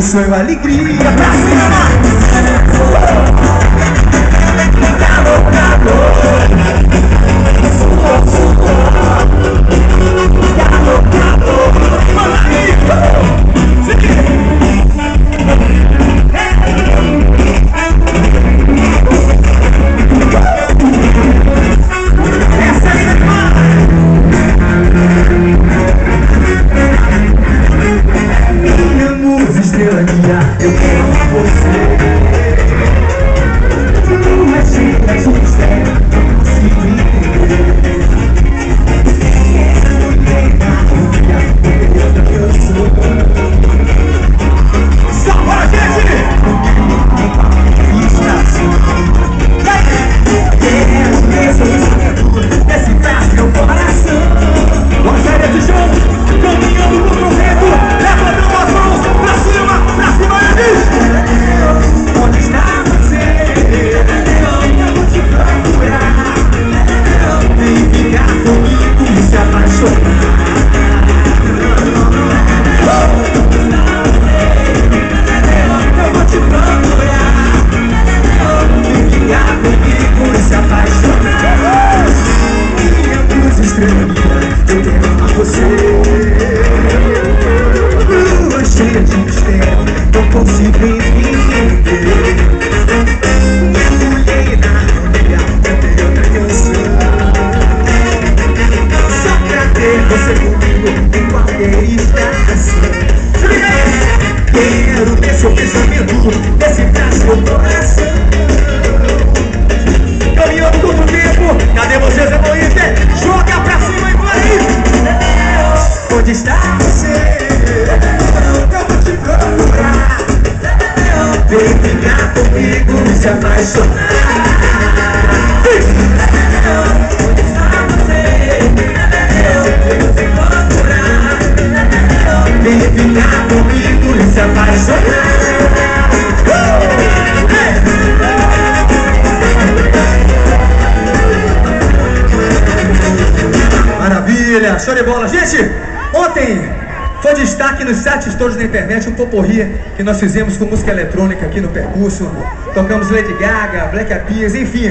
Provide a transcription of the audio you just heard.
O sonho, a alegria pra cima eu quero você você comigo Em qualquer estação Quero ter seu pensamento Decifrar seu coração Caminhando todo o tempo Cadê você, Zé Moisés? Joga pra cima e vai! Onde está você? Eu vou te procurar Vem ficar comigo se apaixonar show de bola. Gente, Ontem foi destaque nos sites todos da internet um poporri que nós fizemos com música eletrônica aqui no percurso. Tocamos Lady Gaga, Black Eyed Peas, enfim.